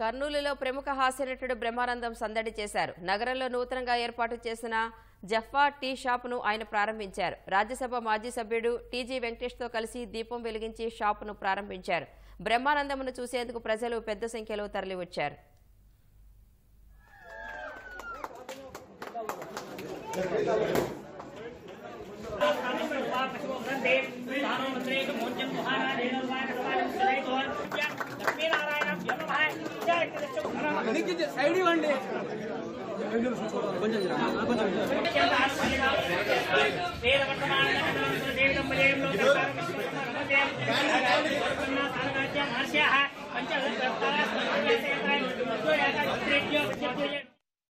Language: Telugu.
కర్నూలులో ప్రముఖ హాస్యనటుడు బ్రహ్మానందం సందడి చేశారు. నగరంలో నూతనంగా ఏర్పాటు చేసిన జఫ్ఫా టీ షాపును ఆయన ప్రారంభించారు. రాజ్యసభ మాజీ సభ్యుడు టీజీ వెంకటేష్తో కలిసి దీపం వెలిగించి షాపును ప్రారంభించారు. బ్రహ్మానందంను చూసేందుకు ప్రజలు పెద్ద సంఖ్యలో తరలివచ్చారు. సైడ్ ఇవ్వండి పంచ